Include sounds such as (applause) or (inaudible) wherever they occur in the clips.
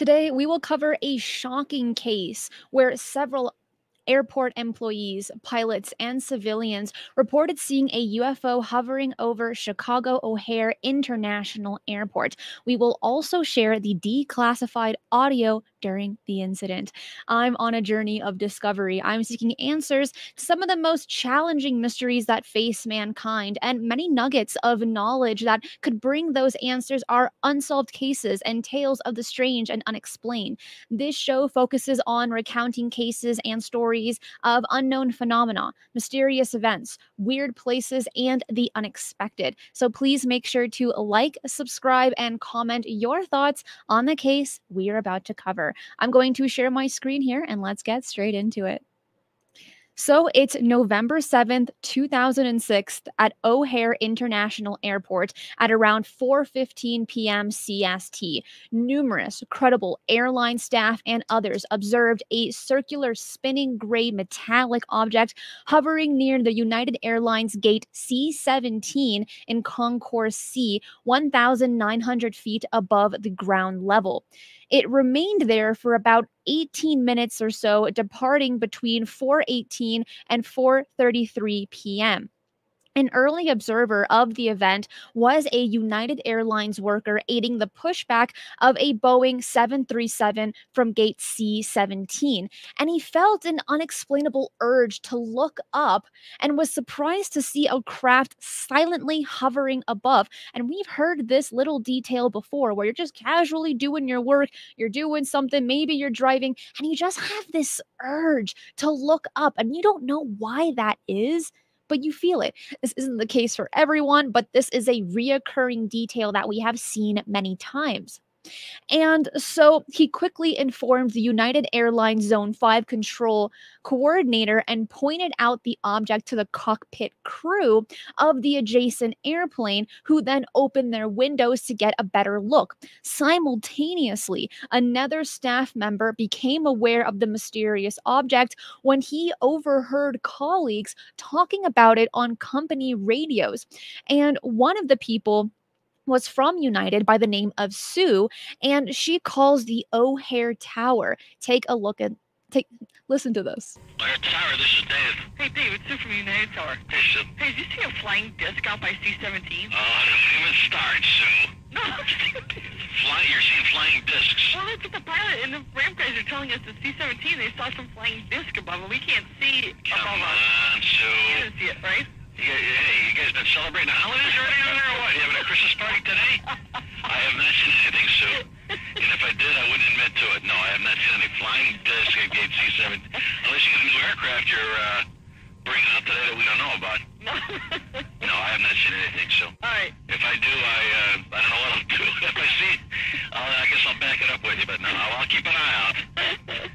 Today, we will cover a shocking case where several airport employees, pilots, and civilians reported seeing a UFO hovering over Chicago O'Hare International Airport. We will also share the declassified audio during the incident. I'm on a journey of discovery. I'm seeking answers to some of the most challenging mysteries that face mankind, and many nuggets of knowledge that could bring those answers are unsolved cases and tales of the strange and unexplained. This show focuses on recounting cases and stories of unknown phenomena, mysterious events, weird places, and the unexpected. So please make sure to like, subscribe, and comment your thoughts on the case we are about to cover. I'm going to share my screen here and let's get straight into it. So it's November 7th, 2006 at O'Hare International Airport at around 4:15 p.m. CST. Numerous credible airline staff and others observed a circular spinning gray metallic object hovering near the United Airlines gate C-17 in Concourse C, 1,900 feet above the ground level. It remained there for about 18 minutes or so, departing between 4:18 and 4:33 p.m. An early observer of the event was a United Airlines worker aiding the pushback of a Boeing 737 from gate C 17, and he felt an unexplainable urge to look up and was surprised to see a craft silently hovering above. And we've heard this little detail before where you're just casually doing your work, you're doing something, maybe you're driving, and you just have this urge to look up, and you don't know why that is but you feel it. This isn't the case for everyone, but this is a reoccurring detail that we have seen many times. And so he quickly informed the United Airlines Zone 5 control coordinator and pointed out the object to the cockpit crew of the adjacent airplane, who then opened their windows to get a better look. Simultaneously, another staff member became aware of the mysterious object when he overheard colleagues talking about it on company radios. And one of the people was from United by the name of Sue, and she calls the O'Hare Tower. Take a look at take listen to this. O'Hare Tower, this is Dave. Hey Dave, it's Sue from United Tower. Hey, Sue. Hey, did you see a flying disc out by C-17? Oh, don't even start, Sue. No, (laughs) Fly, you're seeing flying discs. well, that's what the pilot and the ramp guys are telling us. The C-17, they saw some flying disc above, and we can't see Come above us. on, You Sue. didn't see it, right? You hey, you guys been celebrating the holidays already there or what? You having a Christmas party today? I have not seen anything, Sue. And if I did, I wouldn't admit to it. No, I have not seen any flying disc at gate C-7. Unless you get a new aircraft you're uh, bringing out today that we don't know about. No. No, I have not seen anything, Sue. All right. If I do, I uh, I don't know what I'll (laughs) do. If I see, I'll, I guess I'll back it up with you. But no, I'll, I'll keep an eye out. (laughs)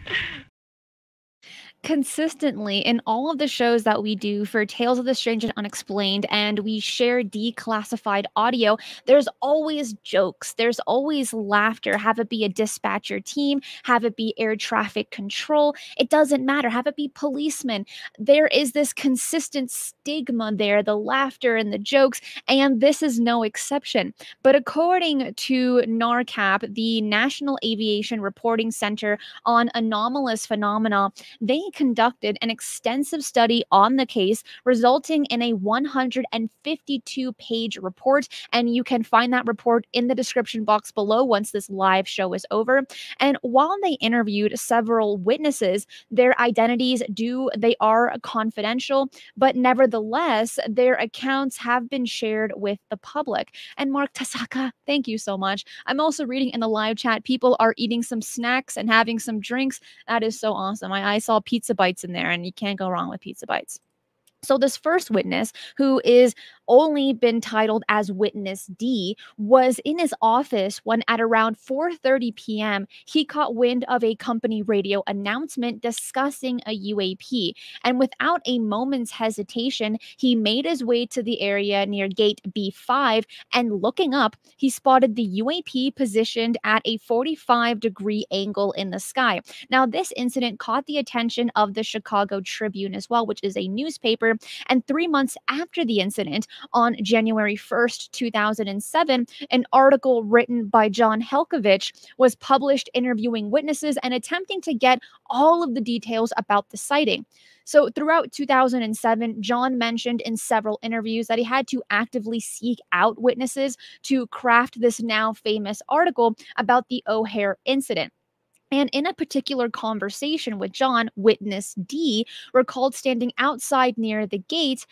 consistently in all of the shows that we do for Tales of the Strange and Unexplained, and we share declassified audio, there's always jokes, there's always laughter. Have it be a dispatcher team, have it be air traffic control, it doesn't matter. Have it be policemen. There is this consistent stigma there, the laughter and the jokes, and this is no exception. But according to NARCAP, the National Aviation Reporting Center on Anomalous Phenomena, they conducted an extensive study on the case, resulting in a 152 page report. And you can find that report in the description box below once this live show is over. And while they interviewed several witnesses, their identities do, they are confidential, but nevertheless, their accounts have been shared with the public. And Mark Tasaka, thank you so much. I'm also reading in the live chat, people are eating some snacks and having some drinks. That is so awesome. I, I saw pizza bites in there, and you can't go wrong with pizza bites. So this first witness, who is only been titled as witness D, was in his office when at around 4:30 p.m. he caught wind of a company radio announcement discussing a UAP, and without a moment's hesitation, he made his way to the area near gate B5 and looking up, he spotted the UAP positioned at a 45 degree angle in the sky. Now, this incident caught the attention of the Chicago Tribune as well, which is a newspaper and three months after the incident, on January 1st, 2007, an article written by John Hilkevitch was published interviewing witnesses and attempting to get all of the details about the sighting. So, throughout 2007, John mentioned in several interviews that he had to actively seek out witnesses to craft this now famous article about the O'Hare incident. And in a particular conversation with John, witness D recalled standing outside near the gate.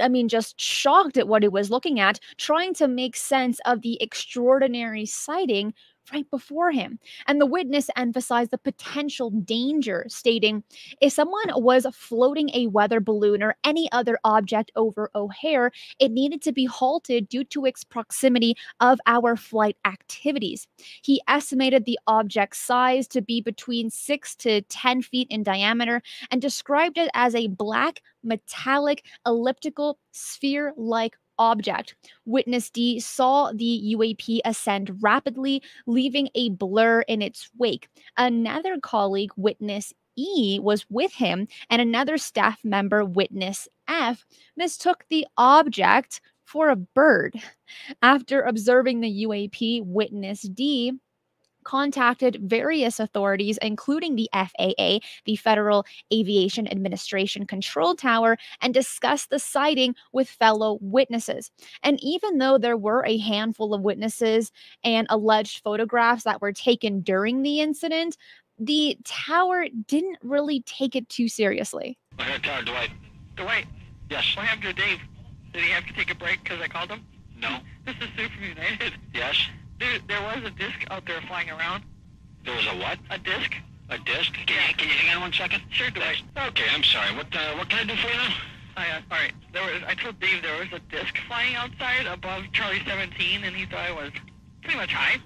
I mean, just shocked at what he was looking at, trying to make sense of the extraordinary sighting right before him. And the witness emphasized the potential danger, stating, If someone was floating a weather balloon or any other object over O'Hare, it needed to be halted due to its proximity of our flight activities. He estimated the object's size to be between 6 to 10 feet in diameter and described it as a black, metallic, elliptical, sphere like object. Witness D saw the UAP ascend rapidly, leaving a blur in its wake. Another colleague, Witness E, was with him, and another staff member, Witness F, mistook the object for a bird. After observing the UAP, Witness D contacted various authorities, including the FAA, the Federal Aviation Administration Control Tower, and discussed the sighting with fellow witnesses. And even though there were a handful of witnesses and alleged photographs that were taken during the incident, the tower didn't really take it too seriously. O'Hare Tower, Dwight. Dwight, Yes. what happened to Dave? Did he have to take a break because I called him? No. (laughs) This is Sue from United. Yes. There, there was a disc out there flying around. There was a what? A disc? A disc? Can you, can you hang on one second? Sure, Dwight. Okay, I'm sorry. What uh, what can I do for you now? I, uh, all right. There was. I told Dave there was a disc flying outside above Charlie 17, and he thought I was pretty much high.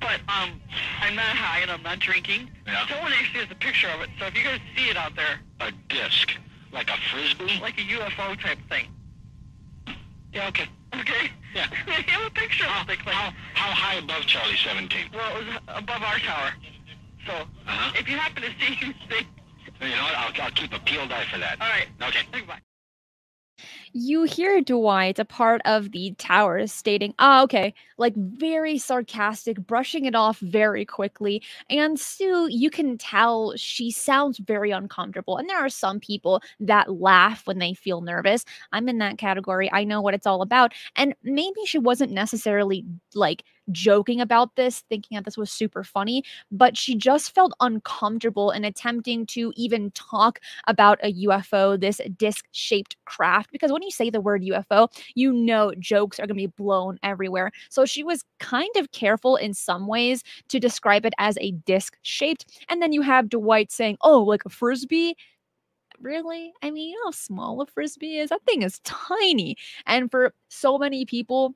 But um, I'm not high and I'm not drinking. Yeah. Someone actually has a picture of it. So if you guys see it out there, A disc. Like a frisbee? like a UFO type thing. Yeah, okay. Okay. Yeah. I have a picture How, of the how, how high above Charlie 17? Well, it was above our tower. So Uh-huh. if you happen to see anything, You know what? I'll, I'll keep a peeled eye for that. all right. Okay. Goodbye. You hear Dwight, a part of the tower, stating, Ah, okay, like very sarcastic, brushing it off very quickly. And Sue, you can tell she sounds very uncomfortable. And there are some people that laugh when they feel nervous. I'm in that category. I know what it's all about. And maybe she wasn't necessarily like joking about this, thinking that this was super funny, but she just felt uncomfortable in attempting to even talk about a UFO, this disc shaped craft, because when you say the word UFO, you know jokes are going to be blown everywhere. So she was kind of careful in some ways to describe it as a disc shaped. And then you have Dwight saying, oh, like a frisbee really? I mean, you know how small a frisbee is? That thing is tiny. And for so many people,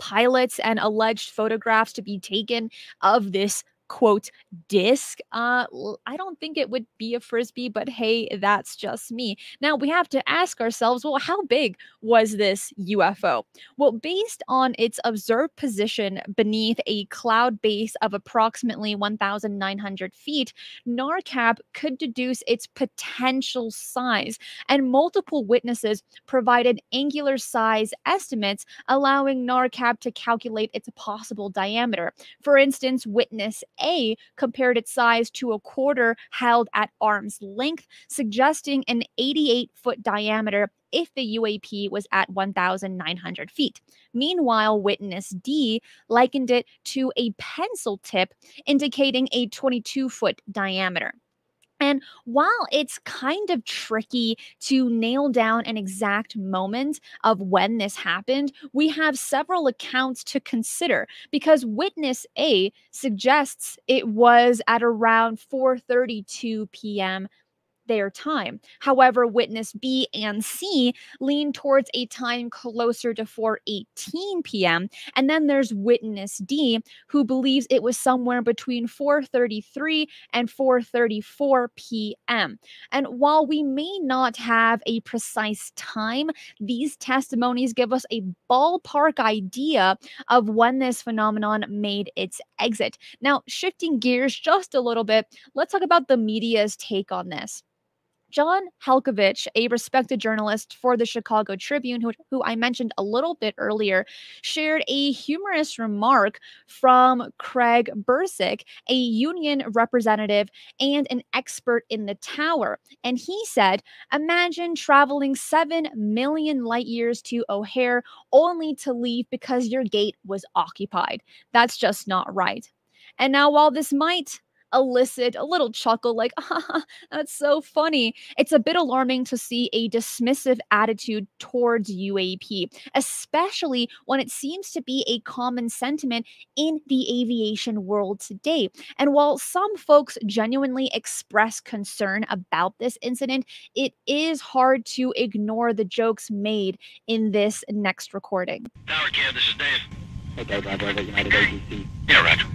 pilots and alleged photographs to be taken of this quote disc uh i don't think it would be a frisbee but hey that's just me. Now we have to ask ourselves well how big was this ufo well based on its observed position beneath a cloud base of approximately 1900 feet narcap could deduce its potential size and multiple witnesses provided angular size estimates allowing narcap to calculate its possible diameter. For instance witness a compared its size to a quarter held at arm's length, suggesting an 88 foot diameter if the UAP was at 1,900 feet. Meanwhile, witness D likened it to a pencil tip, indicating a 22 foot diameter. And while it's kind of tricky to nail down an exact moment of when this happened, we have several accounts to consider because witness A suggests it was at around 4:32 p.m their time. However, witness B and C lean towards a time closer to 4:18 p.m. And then there's witness D who believes it was somewhere between 4:33 and 4:34 p.m. And while we may not have a precise time, these testimonies give us a ballpark idea of when this phenomenon made its exit. Now, shifting gears just a little bit, let's talk about the media's take on this. John Hilkevitch, a respected journalist for the Chicago Tribune, who, who I mentioned a little bit earlier, shared a humorous remark from Craig Burzych, a union representative and an expert in the tower. And he said, Imagine traveling 7 million light years to O'Hare only to leave because your gate was occupied. That's just not right. And now, while this might elicit a little chuckle like, ah, that's so funny. It's a bit alarming to see a dismissive attitude towards UAP, especially when it seems to be a common sentiment in the aviation world today. And while some folks genuinely express concern about this incident, it is hard to ignore the jokes made in this next recording. Tower Cab, this is Dave. Hey, Dave Roger at United ATC. Yeah, Roger.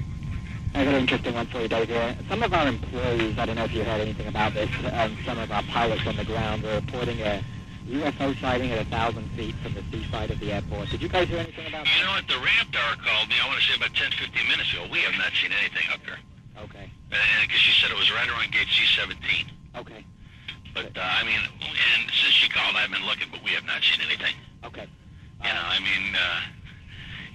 I got an interesting one for you, Dave. Here. Some of our employees, I don't know if you heard anything about this, um, some of our pilots on the ground were reporting a UFO sighting at a thousand feet from the C side of the airport. Did you guys hear anything about that? You know what? The ramp tower called me, I want to say about 10, 15 minutes ago. We have not seen anything up there. Okay, Because she said it was right around gate C-17. okay, But, uh, I mean, and since she called, I've been looking, but we have not seen anything. okay. You know, I mean, uh,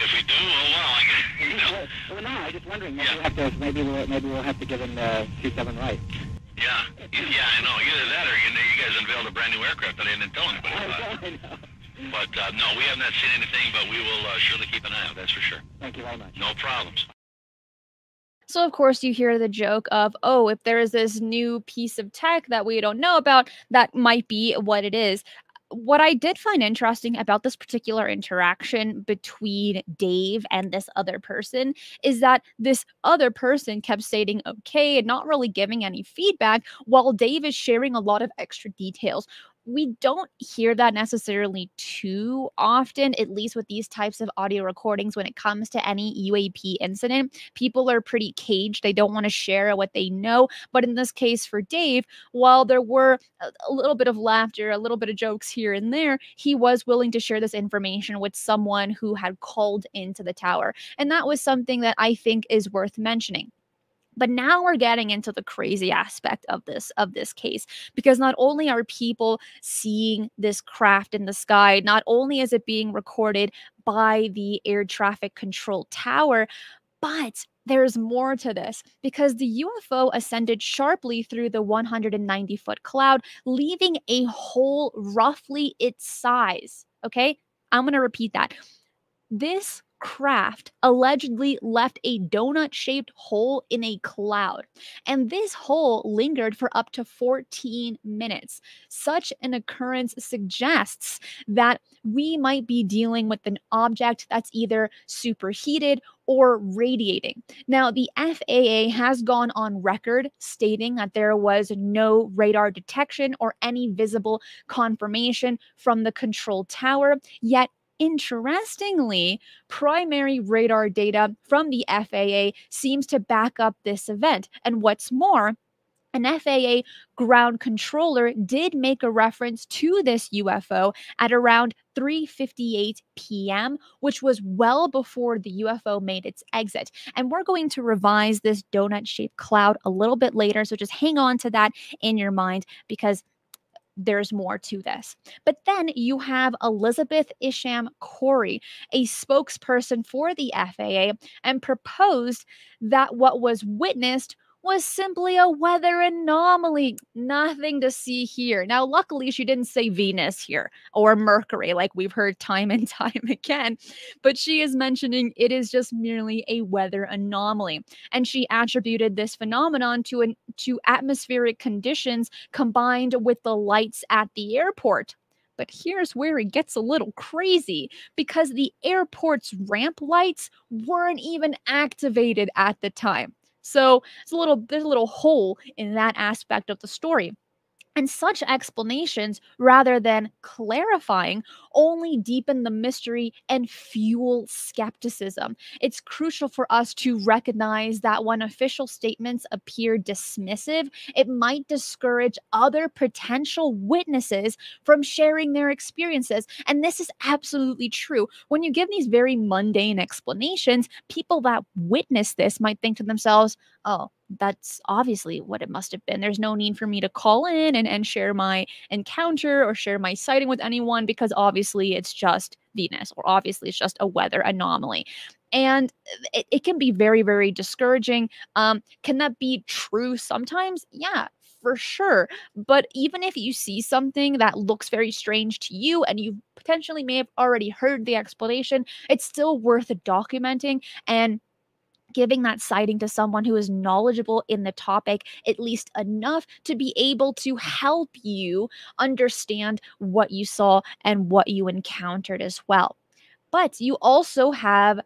if we do, oh well, I guess, you know. Well, well, no, I'm just wondering. Maybe Yeah. we'll have to. Maybe we'll. Maybe we'll have to give him the C7 right. Yeah, yeah, I know. Either that or you, know, you guys unveiled a brand new aircraft that I didn't tell anybody I about. know, I know. But, uh, no, we have not seen anything, but we will uh, surely keep an eye out, that's for sure. Thank you very much. No problems. So, of course, you hear the joke of, oh, if there is this new piece of tech that we don't know about, that might be what it is. What I did find interesting about this particular interaction between Dave and this other person is that this other person kept stating okay and not really giving any feedback, while Dave is sharing a lot of extra details we don't hear that necessarily too often, at least with these types of audio recordings when it comes to any UAP incident. People are pretty caged. They don't want to share what they know. But in this case, for Dave, while there were a, little bit of laughter, a little bit of jokes here and there, he was willing to share this information with someone who had called into the tower. And that was something that I think is worth mentioning but now we're getting into the crazy aspect of this of this case because not only are people seeing this craft in the sky not only is it being recorded by the air traffic control tower but there's more to this because the UFO ascended sharply through the 190 foot cloud, leaving a hole roughly its size. Okay, I'm going to repeat that. This craft allegedly left a donut shaped hole in a cloud, and this hole lingered for up to 14 minutes. Such an occurrence suggests that we might be dealing with an object that's either superheated or radiating. Now, the FAA has gone on record stating that there was no radar detection or any visible confirmation from the control tower, yet Interestingly, primary radar data from the FAA seems to back up this event. And what's more, an FAA ground controller did make a reference to this UFO at around 3:58 p.m., which was well before the UFO made its exit. And we're going to revise this donut-shaped cloud a little bit later, so just hang on to that in your mind because there's more to this. But then you have Elizabeth Isham Cory, a spokesperson for the FAA, and proposed that what was witnessed was simply a weather anomaly. Nothing to see here. Now, luckily, she didn't say Venus here or Mercury, like we've heard time and (laughs) time again, but she is mentioning it is just merely a weather anomaly. And she attributed this phenomenon to an to atmospheric conditions combined with the lights at the airport. But here's where it gets a little crazy because the airport's ramp lights weren't even activated at the time. So it's a little there's a little hole in that aspect of the story. And such explanations, rather than clarifying, only deepen the mystery and fuel skepticism. It's crucial for us to recognize that when official statements appear dismissive, it might discourage other potential witnesses from sharing their experiences. And this is absolutely true. When you give these very mundane explanations, people that witness this might think to themselves, oh, that's obviously what it must have been. There's no need for me to call in and, and share my encounter or share my sighting with anyone because obviously it's just Venus or obviously it's just a weather anomaly. And it, it can be very, very discouraging. Um, can that be true sometimes? Yeah, for sure. But even if you see something that looks very strange to you and you potentially may have already heard the explanation, it's still worth documenting and giving that sighting to someone who is knowledgeable in the topic, at least enough to be able to help you understand what you saw and what you encountered as well. But you also have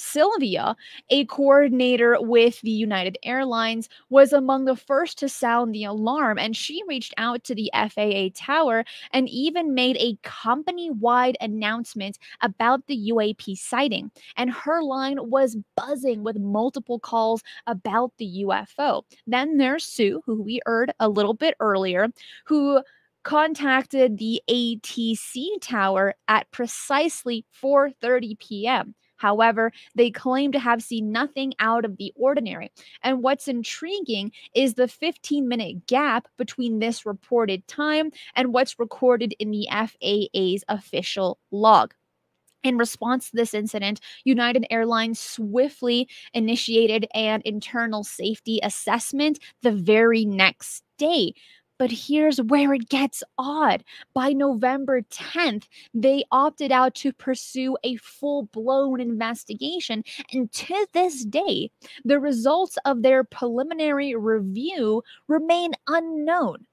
Sylvia, a coordinator with the United Airlines, was among the first to sound the alarm, and she reached out to the FAA tower and even made a company wide announcement about the UAP sighting. And her line was buzzing with multiple calls about the UFO. Then there's Sue, who we heard a little bit earlier, who contacted the ATC tower at precisely 4:30 p.m. However, they claim to have seen nothing out of the ordinary. And what's intriguing is the 15 minute gap between this reported time and what's recorded in the FAA's official log. In response to this incident, United Airlines swiftly initiated an internal safety assessment the very next day. But here's where it gets odd. By November 10th, they opted out to pursue a full blown investigation. And to this day, the results of their preliminary review remain unknown.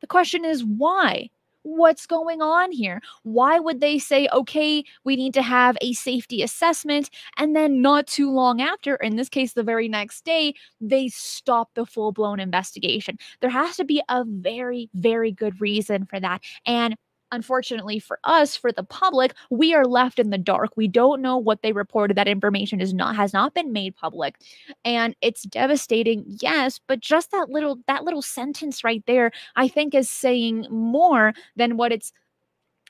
The question is why? What's going on here? Why would they say, okay, we need to have a safety assessment? And then not too long after, in this case, the very next day, they stop the full blown investigation. There has to be a very, very good reason for that. And unfortunately for us for the public we are left in the dark. We don't know what they reported. That information is not has not been made public. And it's devastating yes but just that little that little sentence right there i think is saying more than what it's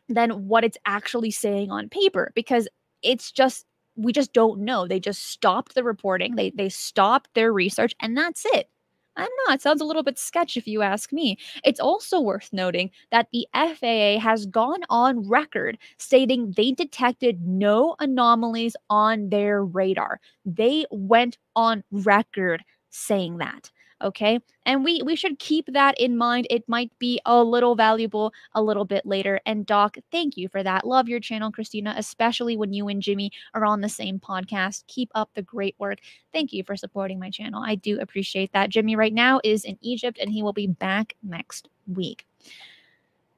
than what it's actually saying on paper because it's just we just don't know. They just stopped the reporting. They they stopped their research and that's it I don't know. It sounds a little bit sketch if you ask me. It's also worth noting that the FAA has gone on record stating they detected no anomalies on their radar. They went on record saying that okay? And we we should keep that in mind. It might be a little valuable a little bit later. And doc thank you for that. Love your channel cristina especially when you and jimmy are on the same podcast. Keep up the great work. Thank you for supporting my channel. I do appreciate that. Jimmy right now is in egypt and he will be back next week.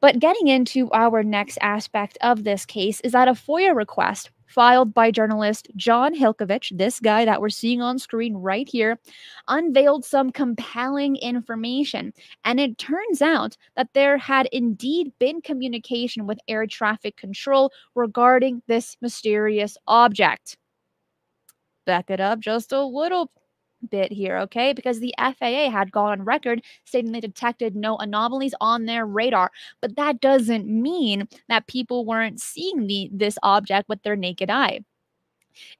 But getting into our next aspect of this case is that a FOIA request filed by journalist John Hilkevitch, this guy that we're seeing on screen right here, unveiled some compelling information. And it turns out that there had indeed been communication with air traffic control regarding this mysterious object. Back it up just a little bit here, okay? Because the FAA had gone on record stating they detected no anomalies on their radar, but that doesn't mean that people weren't seeing the this object with their naked eye.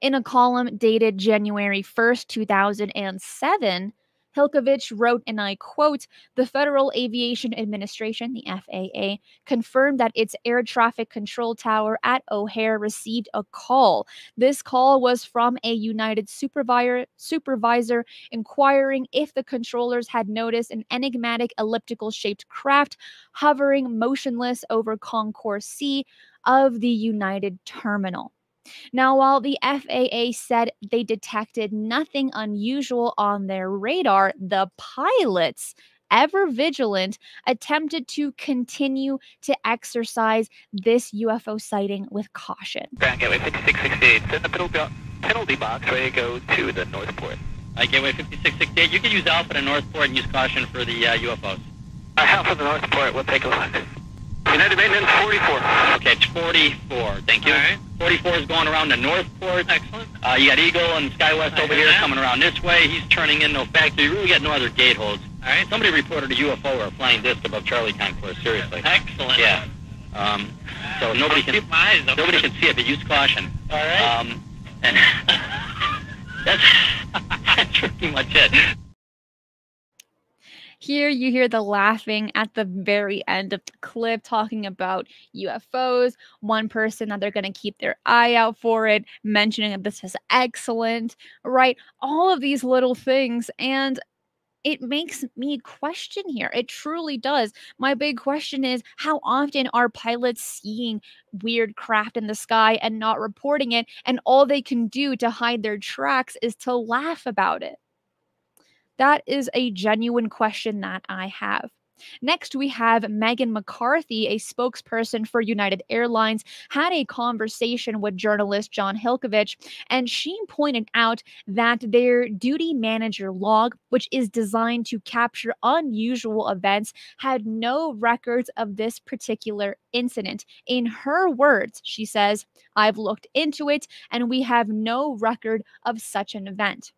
In a column dated January 1st, 2007, Hilkevitch wrote, and I quote, the Federal Aviation Administration, the FAA, confirmed that its air traffic control tower at O'Hare received a call. This call was from a United supervisor, supervisor inquiring if the controllers had noticed an enigmatic elliptical shaped craft hovering motionless over Concourse C of the United terminal. Now, while the FAA said they detected nothing unusual on their radar, the pilots, ever vigilant, attempted to continue to exercise this UFO sighting with caution. Ground Gateway 5668, set in the penalty, penalty box, ready to go to the North Port. Uh, Gateway 5668, you can use Alpha to North Port and use caution for the uh, UFOs. Uh, Alpha to the North Port, we'll take a look. United Maintenance 44. Okay, it's 44. Thank you. All right. 44 is going around the north Northport. Excellent. Uh, you got Eagle and SkyWest over here that. coming around this way. He's turning in no factory. You really got no other gate holds. All right. Somebody reported a UFO or a flying disc above Charlie us. Seriously. Excellent. Yeah. Um, so nobody I'll can keep my eyes open. nobody can see it, but use caution. All right. Um, and (laughs) that's (laughs) that's pretty much it. Here you hear the laughing at the very end of the clip talking about UFOs, one person that they're going to keep their eye out for it, mentioning that this is excellent, right? All of these little things. And it makes me question here. It truly does. My big question is how often are pilots seeing weird craft in the sky and not reporting it? And all they can do to hide their tracks is to laugh about it. That is a genuine question that I have. Next, we have Megan McCarthy, a spokesperson for United Airlines, had a conversation with journalist John Hilkevitch, and she pointed out that their duty manager log, which is designed to capture unusual events, had no records of this particular incident. In her words, she says, I've looked into it, and we have no record of such an event.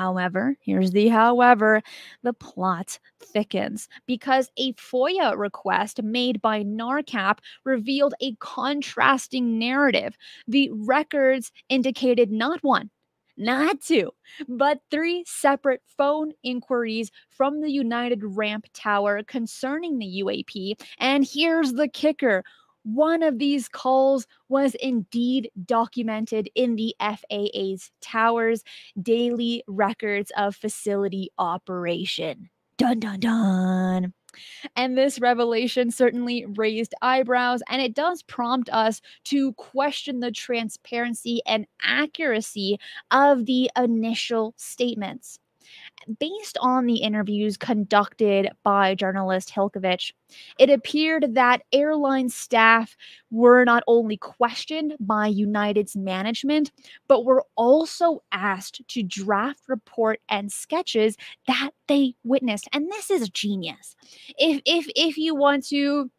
However, here's the however, the plot thickens because a FOIA request made by NARCAP revealed a contrasting narrative. The records indicated not one, not two, but three separate phone inquiries from the United Ramp Tower concerning the UAP. And here's the kicker one of these calls was indeed documented in the FAA's towers daily records of facility operation. Dun dun dun. And this revelation certainly raised eyebrows, and it does prompt us to question the transparency and accuracy of the initial statements based on the interviews conducted by journalist Hilkevitch, it appeared that airline staff were not only questioned by United's management, but were also asked to draft report and sketches that they witnessed. And this is genius. If if if you want to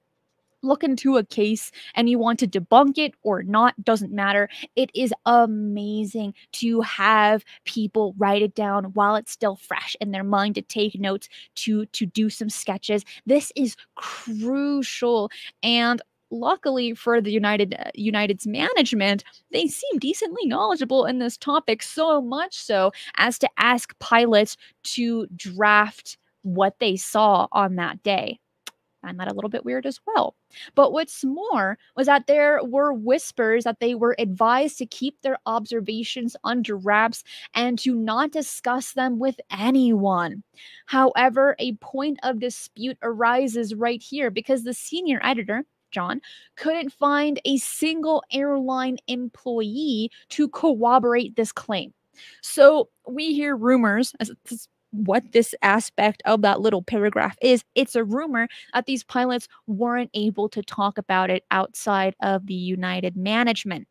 look into a case and you want to debunk it or not, doesn't matter. It is amazing to have people write it down while it's still fresh in their mind to take notes, to to do some sketches. This is crucial and luckily for the United uh, United's management, they seem decently knowledgeable in this topic, so much so as to ask pilots to draft what they saw on that day find that a little bit weird as well. But what's more was that there were whispers that they were advised to keep their observations under wraps and to not discuss them with anyone. However, a point of dispute arises right here because the senior editor, John, couldn't find a single airline employee to corroborate this claim. So we hear rumors, as what this aspect of that little paragraph is. It's a rumor that these pilots weren't able to talk about it outside of the United management.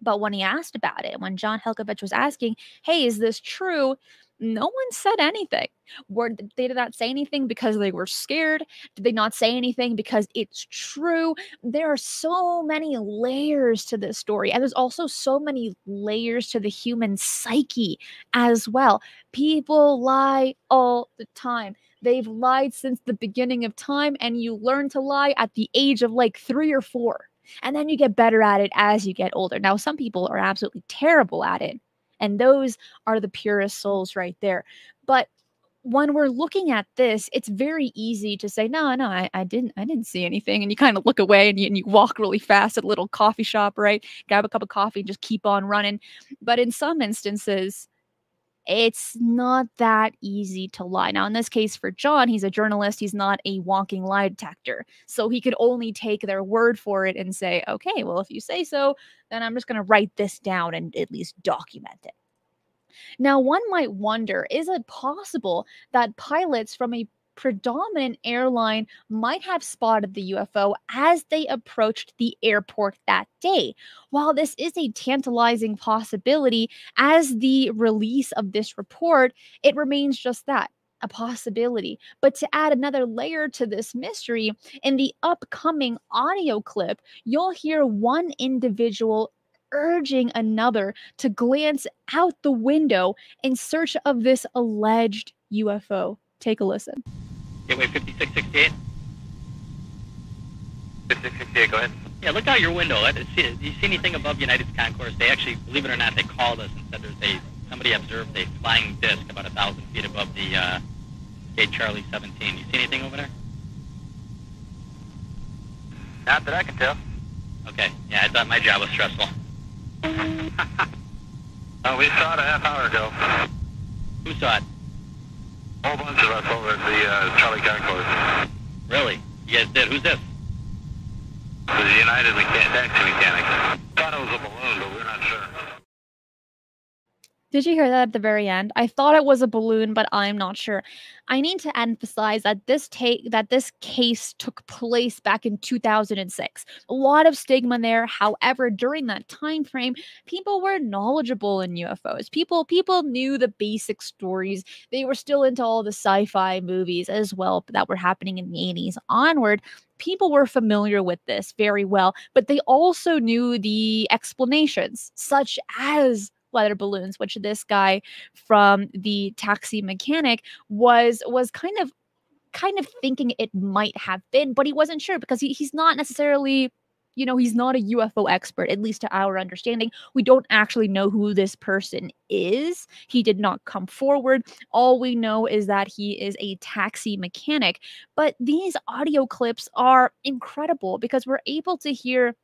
But when he asked about it, when John Hilkevitch was asking, hey, is this true? No one said anything. Were they did not say anything because they were scared? Did they not say anything because it's true? There are so many layers to this story, and there's also so many layers to the human psyche as well. People lie all the time. They've lied since the beginning of time, and you learn to lie at the age of like three or four. And then you get better at it as you get older. Now, some people are absolutely terrible at it and those are the purest souls right there. But when we're looking at this, it's very easy to say, no, no, I, I didn't, I didn't see anything. And you kind of look away and you, and you walk really fast at a little coffee shop, right? Grab a cup of coffee and just keep on running. But in some instances, it's not that easy to lie. Now, in this case, for John, he's a journalist, he's not a walking lie detector. So he could only take their word for it and say, okay, well, if you say so, then I'm just going to write this down and at least document it. Now, one might wonder is it possible that pilots from a predominant airline might have spotted the UFO as they approached the airport that day. While this is a tantalizing possibility, as the release of this report, it remains just that a possibility. But to add another layer to this mystery, in the upcoming audio clip, you'll hear one individual urging another to glance out the window in search of this alleged UFO. Take a listen. Gateway 5668. 5668, go ahead. Yeah, look out your window. Do you see anything above United's concourse? They actually, believe it or not, they called us and said there's a somebody observed a flying disc about a thousand feet above the uh, gate Charlie 17. You see anything over there? Not that I can tell. Okay. Yeah, I thought my job was stressful. (laughs) Oh, we saw it a half hour ago. Who saw it? Whole bunch of us over at the uh, Charlie Concourse. Really? You guys did. Who's this? The United Mechan- Taxi Mechanics. Thought it was a balloon, but we're not sure. Did you hear that at the very end? I thought it was a balloon, but I'm not sure. I need to emphasize that this take that this case took place back in 2006. A lot of stigma there. However, during that time frame, people were knowledgeable in UFOs. People people knew the basic stories. They were still into all the sci-fi movies as well that were happening in the 80s onward people were familiar with this very well, but they also knew the explanations, such as weather balloons, which this guy from the taxi mechanic was was kind of kind of thinking it might have been, but he wasn't sure because he, he's not necessarily you know, he's not a UFO expert, at least to our understanding. We don't actually know who this person is. He did not come forward. All we know is that he is a taxi mechanic. But these audio clips are incredible because we're able to hear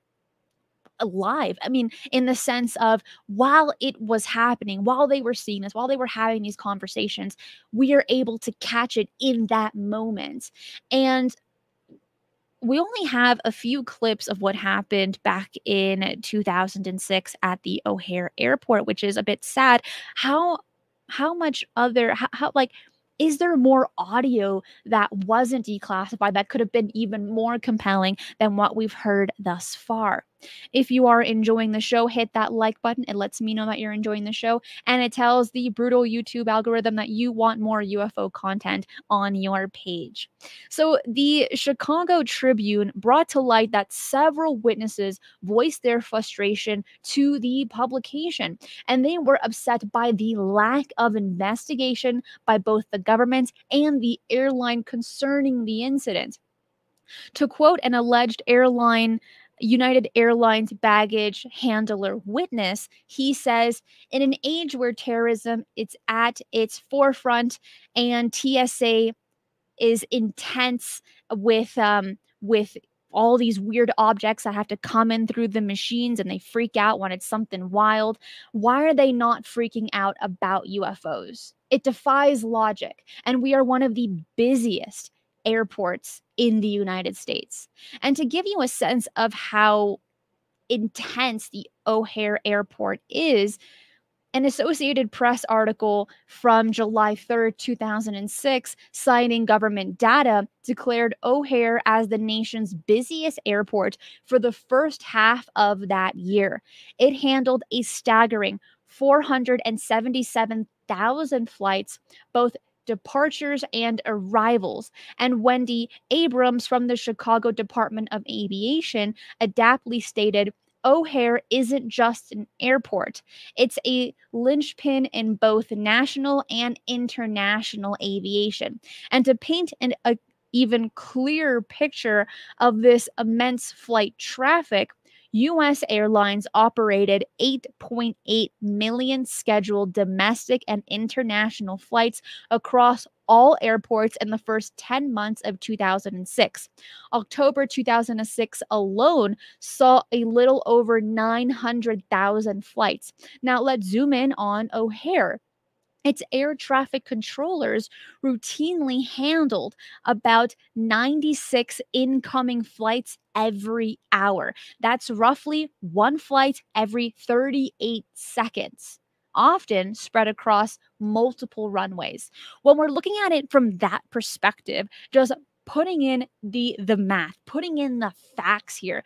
alive. I mean, in the sense of while it was happening, while they were seeing this, while they were having these conversations, we are able to catch it in that moment. And we only have a few clips of what happened back in 2006 at the O'Hare airport, which is a bit sad. How how much other how, how like is there more audio that wasn't declassified that could have been even more compelling than what we've heard thus far? If you are enjoying the show, hit that like button. It lets me know that you're enjoying the show and it tells the brutal YouTube algorithm that you want more UFO content on your page. So, the Chicago Tribune brought to light that several witnesses voiced their frustration to the publication, and they were upset by the lack of investigation by both the government and the airline concerning the incident. To quote an alleged airline United Airlines baggage handler witness, he says, in an age where terrorism it's at its forefront and TSA is intense with um with all these weird objects that have to come in through the machines and they freak out when it's something wild. Why are they not freaking out about UFOs? It defies logic. And we are one of the busiest airports in the United States. And to give you a sense of how intense the O'Hare airport is, an Associated Press article from July 3rd, 2006, citing government data, declared O'Hare as the nation's busiest airport for the first half of that year. It handled a staggering 477,000 flights, both departures and arrivals. And Wendy Abrams from the Chicago Department of Aviation adaptly stated O'Hare isn't just an airport, it's a linchpin in both national and international aviation. And to paint an a, even clearer picture of this immense flight traffic, U.S. airlines operated 8.8 million scheduled domestic and international flights across all airports in the first 10 months of 2006. October 2006 alone saw a little over 900,000 flights. Now let's zoom in on O'Hare. Its air traffic controllers routinely handled about 96 incoming flights every hour. That's roughly one flight every 38 seconds often spread across multiple runways. When we're looking at it from that perspective, just putting in the the math, putting in the facts here,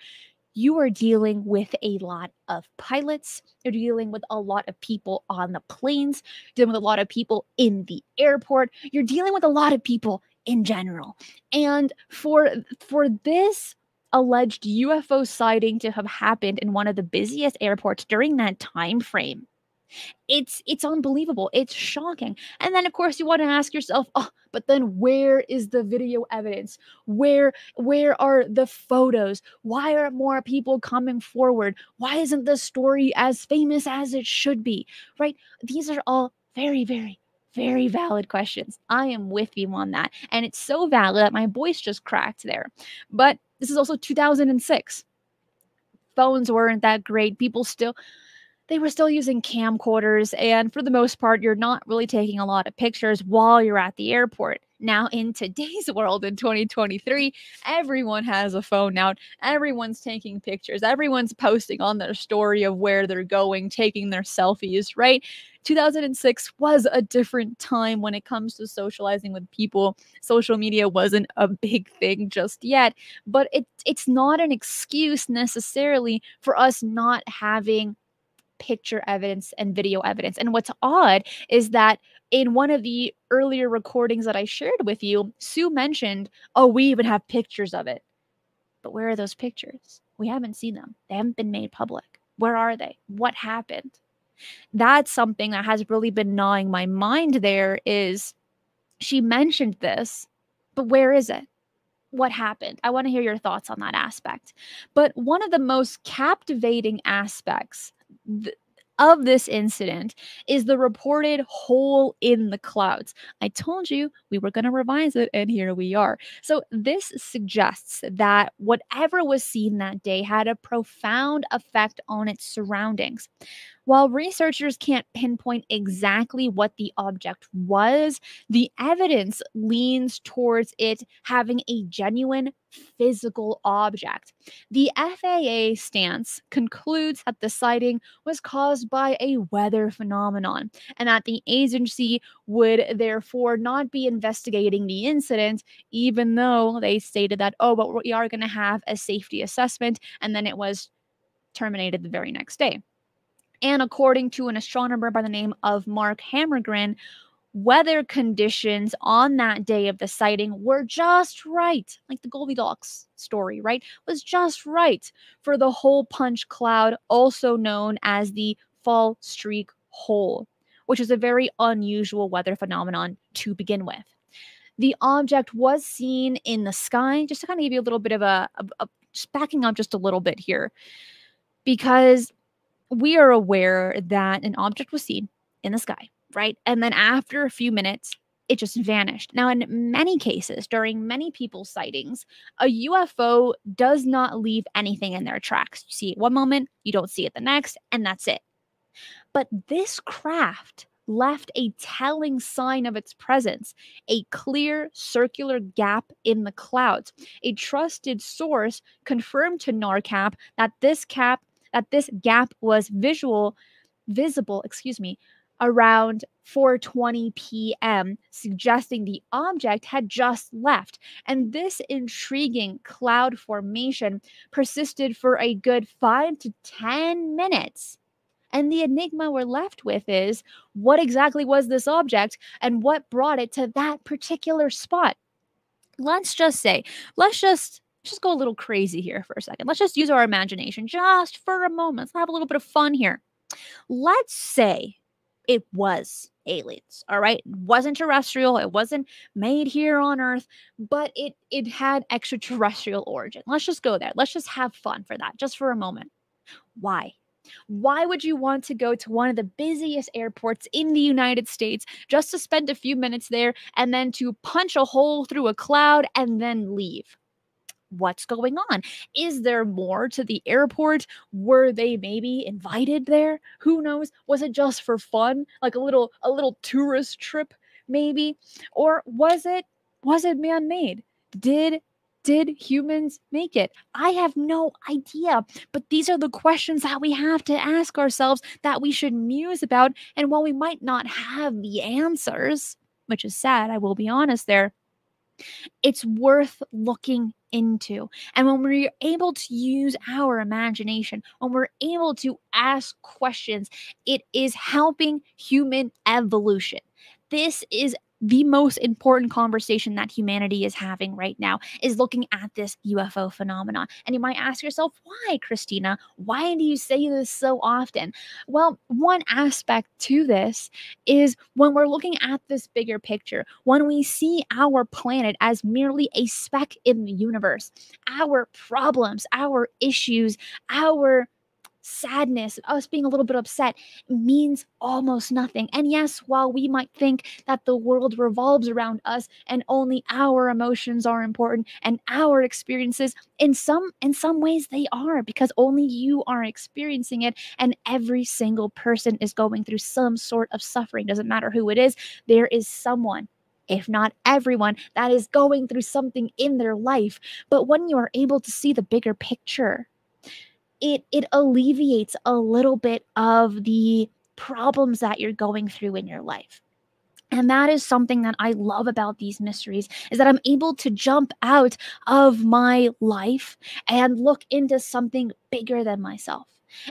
you are dealing with a lot of pilots, you're dealing with a lot of people on the planes, dealing with a lot of people in the airport, you're dealing with a lot of people in general. And for for this alleged UFO sighting to have happened in one of the busiest airports during that time frame, It's it's unbelievable. It's shocking. And then of course you want to ask yourself, "Oh, but then where is the video evidence? Where where are the photos? Why are more people coming forward? Why isn't the story as famous as it should be?" Right? These are all very very very valid questions. I am with you on that. And it's so valid that my voice just cracked there. But this is also 2006. Phones weren't that great. People still they were still using camcorders and for the most part you're not really taking a lot of pictures while you're at the airport. Now in today's (laughs) world in 2023, everyone has a phone now. Everyone's taking pictures. Everyone's posting on their story of where they're going, taking their selfies, right? 2006 was a different time when it comes to socializing with people. Social media wasn't a big thing just yet, but it it's not an excuse necessarily for us not having picture evidence and video evidence. And what's odd is that in one of the earlier recordings that I shared with you, Sue mentioned, "Oh, we even have pictures of it." But where are those pictures? We haven't seen them. They haven't been made public. Where are they? What happened? that's something that has really been gnawing my mind there is she mentioned this but where is it what happened i want to hear your thoughts on that aspect but one of the most captivating aspects th- of this incident is the reported hole in the clouds. I told you we were going to revise it, and here we are. So, this suggests that whatever was seen that day had a profound effect on its surroundings. While researchers can't pinpoint exactly what the object was, the evidence leans towards it having a genuine physical object. The FAA stance concludes that the sighting was caused by a weather phenomenon and that the agency would therefore not be investigating the incident, even though they stated that, oh, but we are going to have a safety assessment, and then it was terminated the very next day. And according to an astronomer by the name of Mark Hammergren, weather conditions on that day of the sighting were just right, like the Goldilocks story, right? Was just right for the hole punch cloud, also known as the fall streak hole, which is a very unusual weather phenomenon to begin with. The object was seen in the sky, just to kind of give you a little bit of a, a, a just backing up just a little bit here, because we are aware that an object was seen in the sky, right? And then after a few minutes, it just vanished. Now, in many cases, during many people's sightings, a UFO does not leave anything in their tracks. You see it one moment, you don't see it the next, and that's it. But this craft left a telling sign of its presence a clear circular gap in the clouds. A trusted source confirmed to NARCAP that this cap that this gap was visual visible, excuse me, around 4:20 p.m., suggesting the object had just left. And this intriguing cloud formation persisted for a good 5 to 10 minutes. And the enigma we're left with is what exactly was this object and what brought it to that particular spot? Let's just say, let's just just go a little crazy here for a second. Let's just use our imagination just for a moment. Let's have a little bit of fun here. Let's say it was aliens, all right? It wasn't terrestrial, it wasn't made here on Earth, but it it had extraterrestrial origin. Let's just go there. Let's just have fun for that just for a moment. Why? Why would you want to go to one of the busiest airports in the United States just to spend a few minutes there and then to punch a hole through a cloud and then leave? What's going on? Is there more to the airport? Were they maybe invited there? Who knows? Was it just for fun, like a little a little tourist trip maybe? Or was it was it man-made? Did did humans make it? I have no idea, but these are the questions that we have to ask ourselves that we should muse about. And while we might not have the answers, which is sad, I will be honest there, it's worth looking into. And when we're able to use our imagination, when we're able to ask questions, it is helping human evolution. This is the most important conversation that humanity is having right now is looking at this UFO phenomenon. And you might ask yourself, why, Cristina? Why do you say this so often? Well, one aspect to this is when we're looking at this bigger picture, when we see our planet as merely a speck in the universe, our problems, our issues, our sadness, us being a little bit upset means almost nothing. And yes, while we might think that the world revolves around us and only our emotions are important and our experiences, in some in some ways they are because only you are experiencing it and every single person is going through some sort of suffering. Doesn't matter who it is, there is someone if not everyone, that is going through something in their life. But when you are able to see the bigger picture, it it alleviates a little bit of the problems that you're going through in your life. And that is something that I love about these mysteries is that I'm able to jump out of my life and look into something bigger than myself.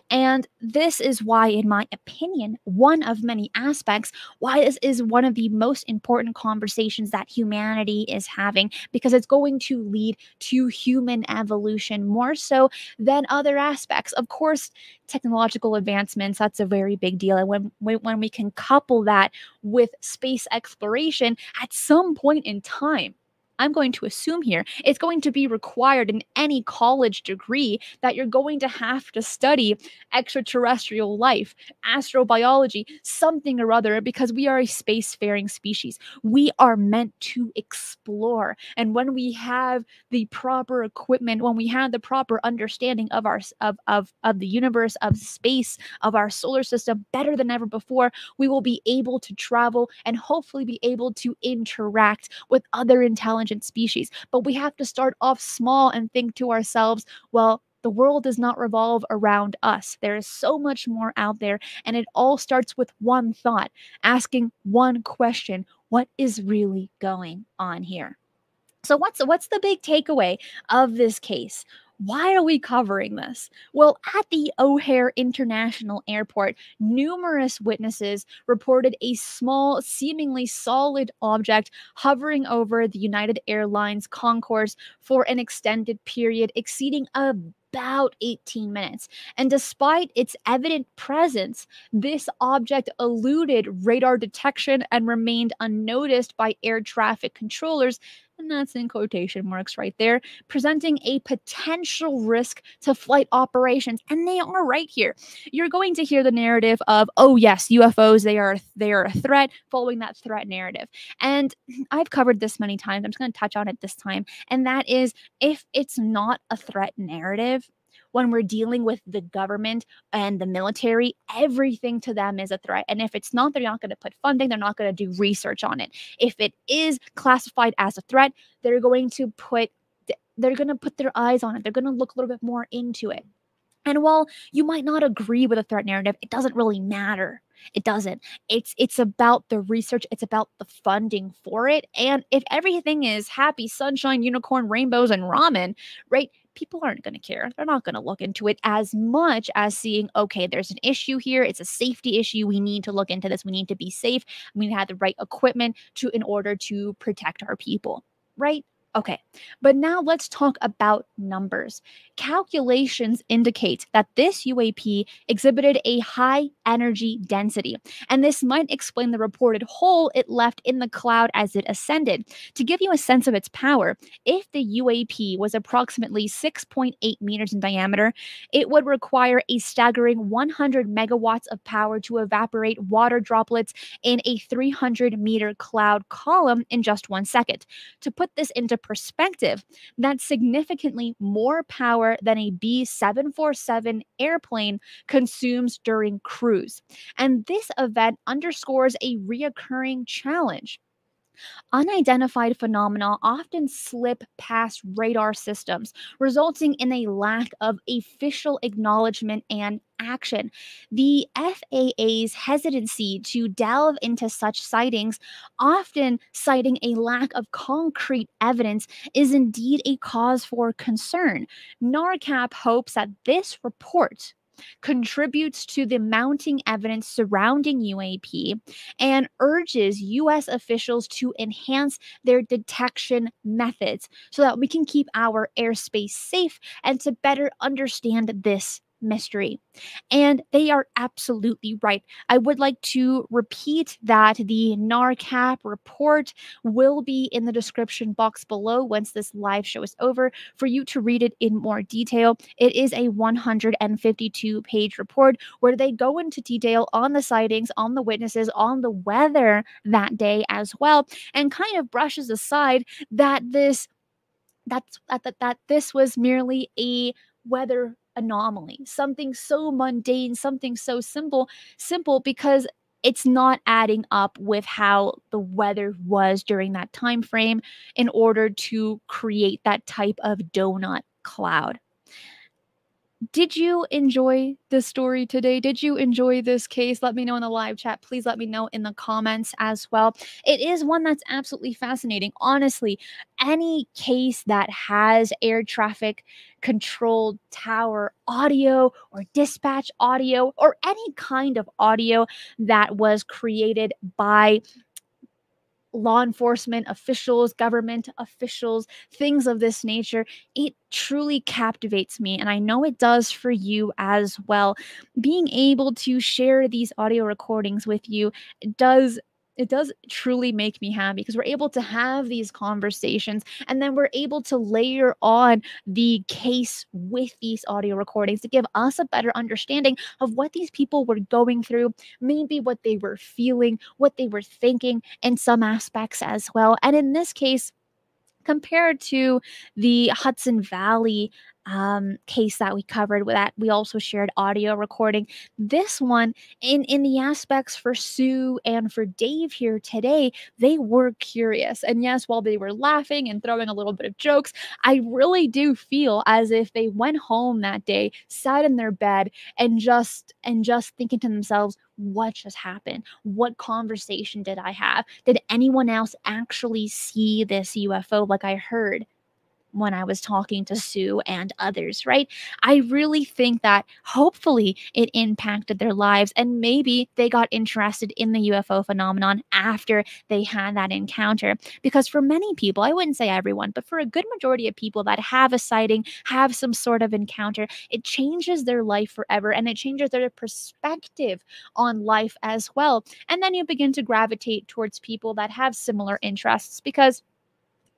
And this is why, in my opinion, one of many aspects, why this is one of the most important conversations that humanity is having, because it's going to lead to human evolution more so than other aspects. Of course, technological advancements, that's a very big deal. And when, when we can couple that with space exploration at some point in time, I'm going to assume here it's going to be required in any college degree that you're going to have to study extraterrestrial life, astrobiology, something or other, because we are a spacefaring species. We are meant to explore. And when we have the proper equipment, when we have the proper understanding of our of of, of the universe, of space, of our solar system better than ever before, we will be able to travel and hopefully be able to interact with other intelligent intelligent species. But we have to start off small and think to ourselves, well, the world does not revolve around us. There is so much more out there, and it all starts with one thought asking one question What is really going on here? So, what's, what's the big takeaway of this case? Why are we covering this? Well, at the O'Hare International Airport, numerous witnesses reported a small, seemingly solid object hovering over the United Airlines concourse for an extended period exceeding about 18 minutes. And despite its evident presence, this object eluded radar detection and remained unnoticed by air traffic controllers that's in quotation marks right there, presenting a potential risk to flight operations. And they are right here. You're going to hear the narrative of, oh yes, UFOs, they are they are a threat, following that threat narrative. And (clears throat) I've covered this many times. I'm just going to touch on it this time. And that is if it's not a threat narrative, when we're dealing with the government and the military, everything to them is a threat. And if it's not, they're not going to put funding, they're not going to do research on it. If it is classified as a threat, they're going to put they're going to put their eyes on it. They're going to look a little bit more into it. And while you might not agree with a threat narrative, it doesn't really matter. It doesn't. It's it's about the research, it's about the funding for it. And if everything is happy sunshine, unicorn, rainbows and ramen, right? People aren't going to care. They're not going to look into it as much as seeing, okay, there's an issue here. It's a safety issue. We need to look into this. We need to be safe. We need to have the right equipment to in order to protect our people, right? Okay, but now let's talk about numbers. Calculations indicate that this UAP exhibited a high energy density, and this might explain the reported hole it left in the cloud as it ascended. To give you a sense of its power, if the UAP was approximately 6.8 meters in diameter, it would require a staggering 100 megawatts of power to evaporate water droplets in a 300 meter cloud column in just one second. To put this into perspective, that's significantly more power than a B 747 airplane consumes during cruise. And this event underscores a reoccurring challenge. Unidentified phenomena often slip past radar systems, resulting in a lack of official acknowledgement and action. The FAA's hesitancy to delve into such sightings, often citing a lack of concrete evidence, is indeed a cause for concern. NARCAP hopes that this report contributes to the mounting evidence surrounding UAP and urges U.S. officials to enhance their detection methods so that we can keep our airspace safe and to better understand this mystery. And they are absolutely right. I would like to repeat that the NARCAP report will be in the description box below once this live show is over for you to read it in more detail. It is a 152 page report where they go into detail on the sightings, on the witnesses, on the weather that day as well, and kind of brushes aside that this that's that, that, that this was merely a weather anomaly, something so mundane, something so simple, simple because it's not adding up with how the weather was during that time frame in order to create that type of donut cloud did you enjoy this story today? Did you enjoy this case? Let me know in the live chat. Please let me know in the comments as well. It is one that's absolutely fascinating. Honestly, any case that has air traffic controlled tower audio or dispatch audio or any kind of audio that was created by law enforcement officials, government officials, things of this nature, it truly captivates me. And I know it does for you as well. Being able to share these audio recordings with you does it does truly make me happy because we're able to have these conversations and then we're able to layer on the case with these audio recordings to give us a better understanding of what these people were going through, maybe what they were feeling, what they were thinking, in some aspects as well. And in this case, compared to the Hudson Valley um, case that we covered with that we also shared audio recording this one in in the aspects for sue and for dave here today they were curious and yes while they were laughing and throwing a little bit of jokes i really do feel as if they went home that day sat in their bed and just and just thinking to themselves what just happened? What conversation did I have? Did anyone else actually see this UFO like I heard? When I was talking to Sue and others, right? I really think that hopefully it impacted their lives and maybe they got interested in the UFO phenomenon after they had that encounter. Because for many people, I wouldn't say everyone, but for a good majority of people that have a sighting, have some sort of encounter, it changes their life forever and it changes their perspective on life as well. And then you begin to gravitate towards people that have similar interests because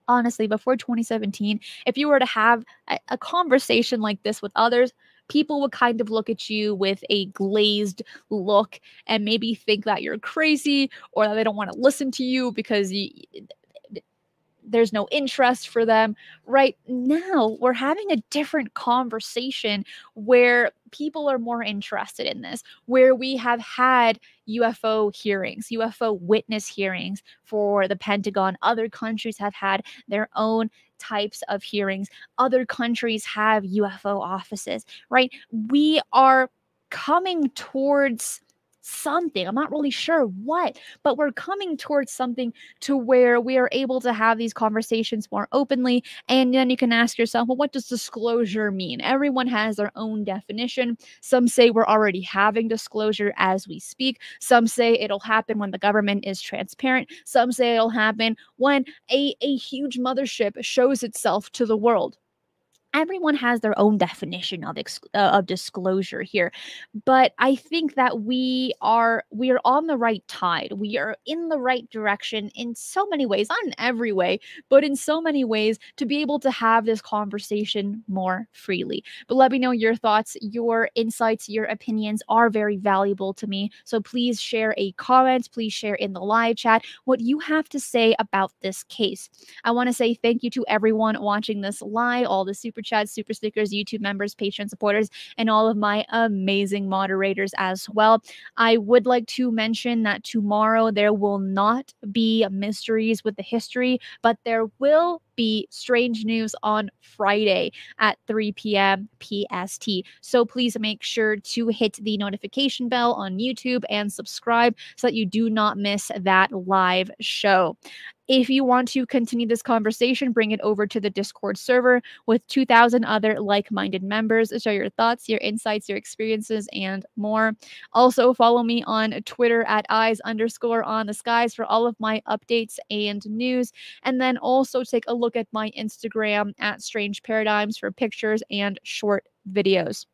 honestly, before 2017, if you were to have a, a conversation like this with others, people would kind of look at you with a glazed look and maybe think that you're crazy or that they don't want to listen to you because you, there's no interest for them. Right now, we're having a different conversation where people are more interested in this, where we have had UFO hearings, UFO witness hearings for the Pentagon. Other countries have had their own types of hearings. Other countries have UFO offices, right? We are coming towards something. I'm not really sure what, but we're coming towards something to where we are able to have these conversations more openly. And then you can ask yourself, well, what does disclosure mean? Everyone has their own definition. Some say we're already having disclosure as we speak. Some say it'll happen when the government is transparent. Some say it'll happen when a, a huge mothership shows itself to the world everyone has their own definition of ex- uh, of disclosure here but i think that we are we are on the right tide. We are in the right direction in so many ways not in every way but in so many ways to be able to have this conversation more freely. But let me know your thoughts your insights your opinions are very valuable to me. So please share a comment please share in the live chat what you have to say about this case. I want to say thank you to everyone watching this live all the super super chats, super stickers, YouTube members, Patreon supporters, and all of my amazing moderators as well. I would like to mention that tomorrow there will not be mysteries with the history, but there will be strange news on Friday at 3 p.m. PST. So please make sure to hit the notification bell on YouTube and subscribe so that you do not miss that live show. If you want to continue this conversation, bring it over to the Discord server with 2,000 other like minded members. Share your thoughts, your insights, your experiences, and more. Also, follow me on Twitter at eyes underscore on the skies for all of my updates and news. And then also take a look at my Instagram at Strange Paradigms for pictures and short videos.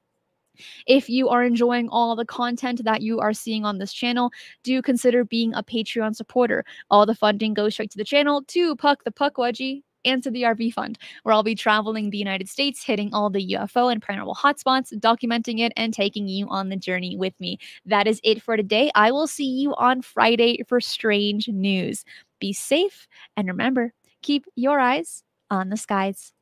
If you are enjoying all the content that you are seeing on this channel, do consider being a Patreon supporter. All the funding goes straight to the channel, to Puck the Pukwudgie, and to the RV Fund, where I'll be traveling the United States, hitting all the UFO and paranormal hotspots, documenting it, and taking you on the journey with me. That is it for today. I will see you on Friday for strange news. Be safe, and remember, keep your eyes on the skies.